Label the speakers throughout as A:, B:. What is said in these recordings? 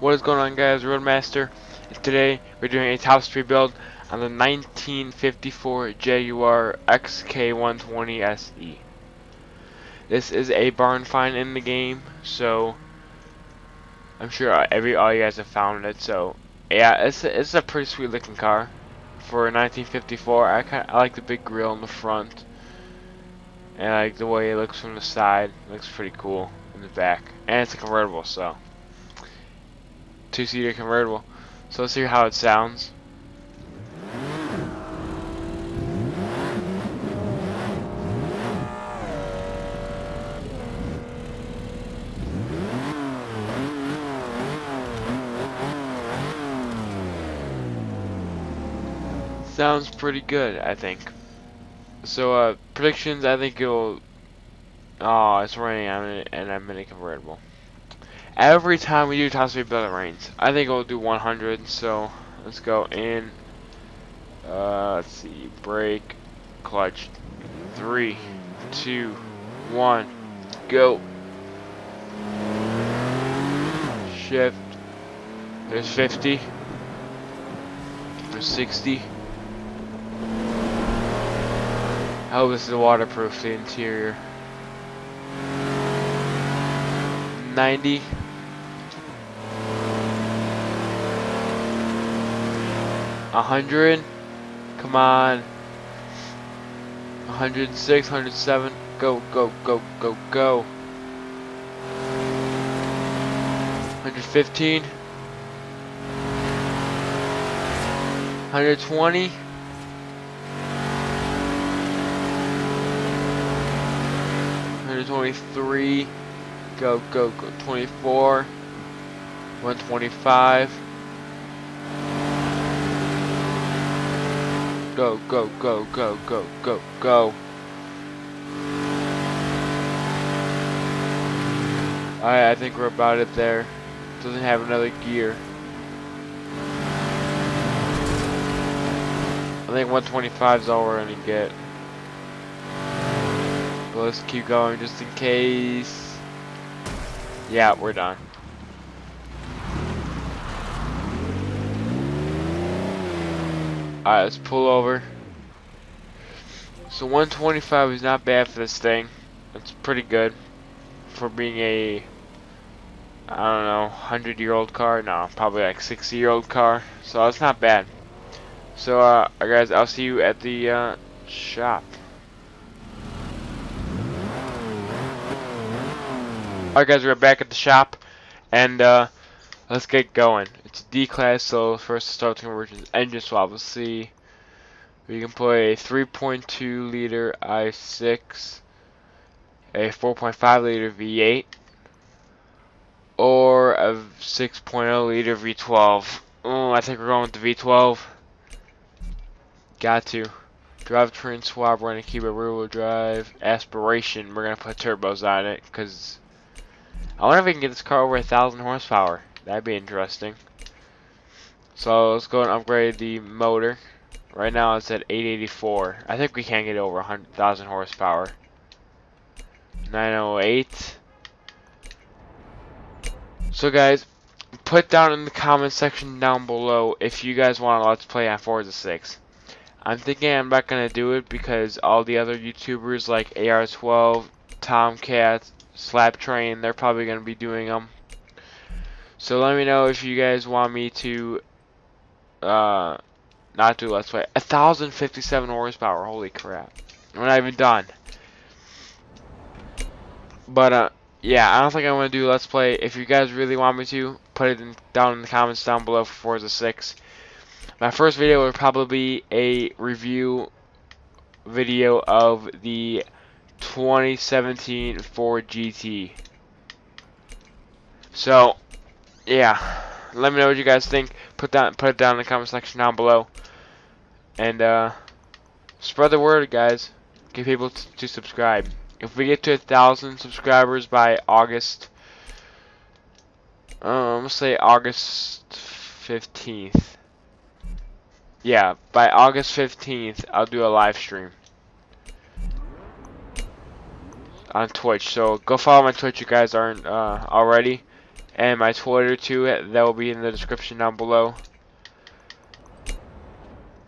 A: What is going on guys, Roadmaster. And today we're doing a top speed build on the 1954 Jaguar XK120 SE. This is a barn find in the game, so I'm sure every all you guys have found it. So yeah, it's a, it's a pretty sweet looking car for 1954. I kind I like the big grill in the front, and I like the way it looks from the side. It looks pretty cool in the back, and it's a convertible, so two-seater convertible. So let's hear how it sounds. Sounds pretty good, I think. So, uh, predictions, I think it'll... Oh, it's raining and I'm in a convertible. Every time we do top speed build, it rains. I think we'll do 100, so let's go in. Uh, let's see, brake, clutch. Three, two, one, go. Shift. There's 50. There's 60. I hope this is waterproof, the interior. 90. A hundred. Come on. 106, 107. Go, go, go, go, go. 115. 120. 123. Go, go, go. 24. 125. Go, go, go, go, go, go, go. Alright, I think we're about it there. Doesn't have another gear. I think 125 is all we're gonna get. But let's keep going just in case. Yeah, we're done. Alright, let's pull over. So 125 is not bad for this thing. It's pretty good for being a I don't know, 100 year old car. No, probably like 60 year old car. So it's not bad. So uh, guys, I'll see you at the uh, shop. Alright guys, we're back at the shop and uh, let's get going. It's D-Class, so first to start with conversions engine swap. Let's see. We can put a 3.2 liter i6, a 4.5 liter V8, or a 6.0 liter V12. Oh, mm, I think we're going with the V12. Got to. Drivetrain swap, we're going to keep a rear wheel drive. Aspiration, we're going to put turbos on it, because I wonder if we can get this car over a thousand horsepower. That'd be interesting. So let's go and upgrade the motor. Right now it's at 884. I think we can get over 100,000 horsepower. 908. So guys, put down in the comment section down below if you guys want to let's play on Forza 6. I'm thinking I'm not going to do it because all the other YouTubers like AR12, Tomcat, Slap Train, they're probably going to be doing them. So let me know if you guys want me to uh, not do Let's Play. 1,057 horsepower, holy crap. We're not even done. But, uh, yeah, I don't think I want to do Let's Play. If you guys really want me to, put it in, down in the comments down below for Forza 6. My first video would probably be a review video of the 2017 Ford GT. So, yeah, let me know what you guys think. Put that, put it down in the comment section down below, and uh, spread the word, guys. Get people to subscribe. If we get to a thousand subscribers by August, uh, I'm gonna say August 15th. Yeah, by August 15th, I'll do a live stream on Twitch. So go follow my Twitch, you guys aren't uh, already and my Twitter too. That will be in the description down below.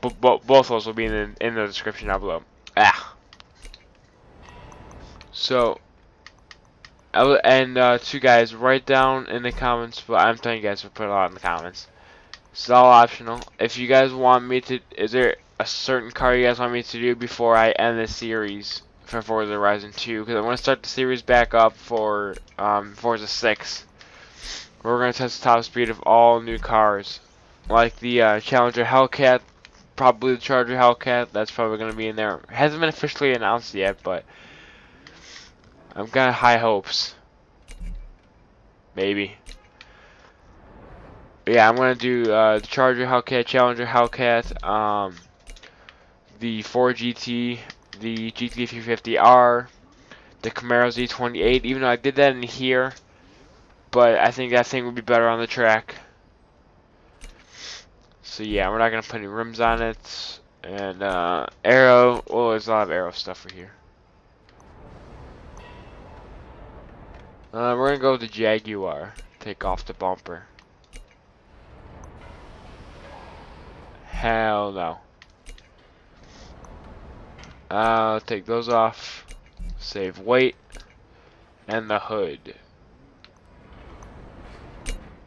A: B both those will be in the, in the description down below. Ah. So, and uh, two guys, write down in the comments. But I'm telling you guys to put a lot in the comments. It's all optional. If you guys want me to, is there a certain car you guys want me to do before I end the series for Forza Horizon 2? Because I want to start the series back up for um, Forza 6. We're going to test the top speed of all new cars. Like the uh, Challenger Hellcat, probably the Charger Hellcat, that's probably going to be in there. It hasn't been officially announced yet, but I've got high hopes. Maybe. But yeah, I'm going to do uh, the Charger Hellcat, Challenger Hellcat, um, the Ford GT, the GT350R, the Camaro Z28, even though I did that in here, but I think that thing would be better on the track. So yeah, we're not going to put any rims on it. And uh, aero, well, there's a lot of aero stuff for here. Uh, we're going to go with the Jaguar. Take off the bumper. Hell no. I'll take those off. Save weight. And the hood.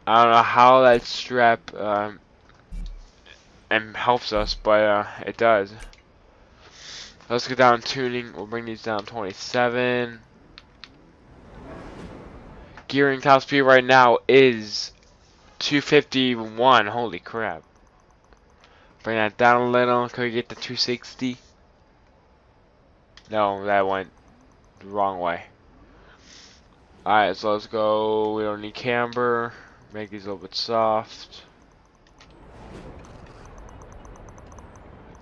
A: I don't know how that strap um, and helps us, but uh, it does. Let's get down tuning. We'll bring these down 27. Gearing top speed right now is 251. Holy crap. Bring that down a little. Can we get to 260? No, that went the wrong way. Alright, so let's go. We don't need camber. Make these a little bit soft.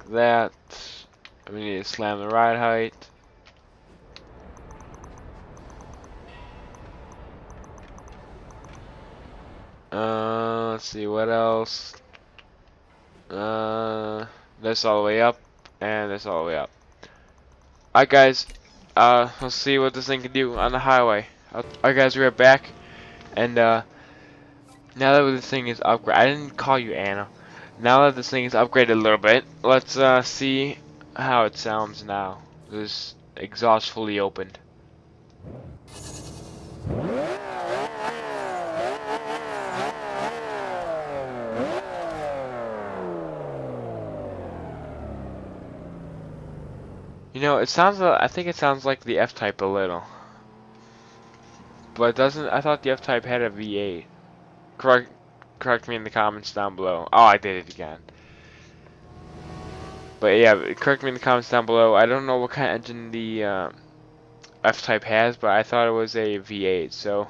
A: Like that. We need to slam the ride height. Uh, let's see what else. Uh, this all the way up, and this all the way up. Alright guys, uh, let's see what this thing can do on the highway. Alright guys, we're back, and uh, now that this thing is upgraded, I didn't call you Anna. Now that this thing is upgraded a little bit, let's uh, see how it sounds now. This exhaust fully opened. You know, it sounds. Uh, I think it sounds like the F-Type a little, but doesn't. I thought the F-Type had a V8. Correct. Correct me in the comments down below. Oh, I did it again. But yeah, correct me in the comments down below. I don't know what kind of engine the uh, F-Type has, but I thought it was a V8. So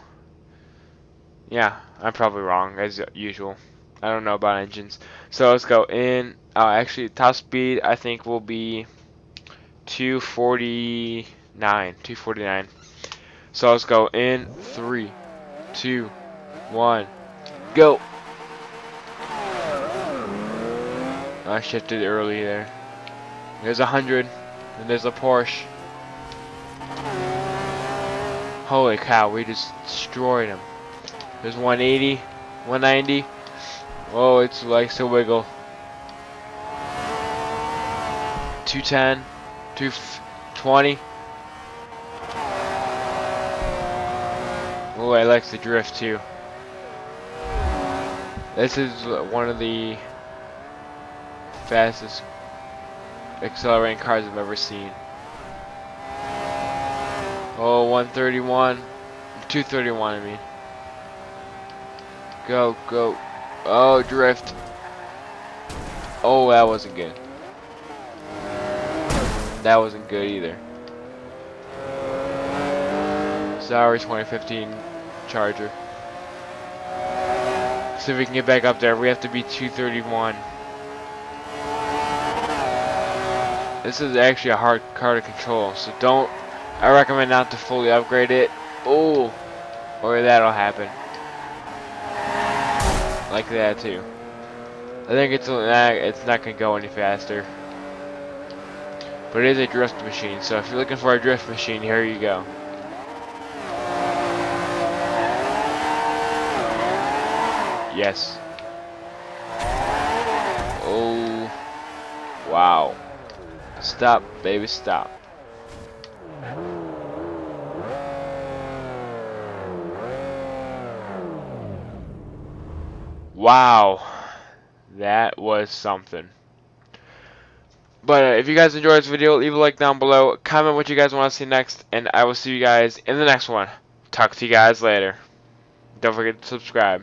A: yeah, I'm probably wrong as usual. I don't know about engines. So let's go in. Oh, actually, top speed I think will be 249. 249. So let's go in three, two, one, go. I shifted early there. There's a hundred, and there's a Porsche. Holy cow, we just destroyed him. There's 180, 190. Oh, it's likes to wiggle. 210. 220. Oh, I like the drift too. This is one of the fastest accelerating cars I've ever seen. Oh, 131. 231, I mean. Go, go. Oh, drift. Oh, that wasn't good. That wasn't good either. Sorry, 2015 Charger. See if we can get back up there. We have to be 231. This is actually a hard car to control, so don't. I recommend not to fully upgrade it. Oh, or that'll happen. Like that too. I think it's it's not gonna go any faster. But it is a drift machine, so if you're looking for a drift machine, here you go. Yes. Oh. Wow. Stop, baby, stop. Wow. That was something. But uh, if you guys enjoyed this video, leave a like down below. Comment what you guys want to see next. And I will see you guys in the next one. Talk to you guys later. Don't forget to subscribe.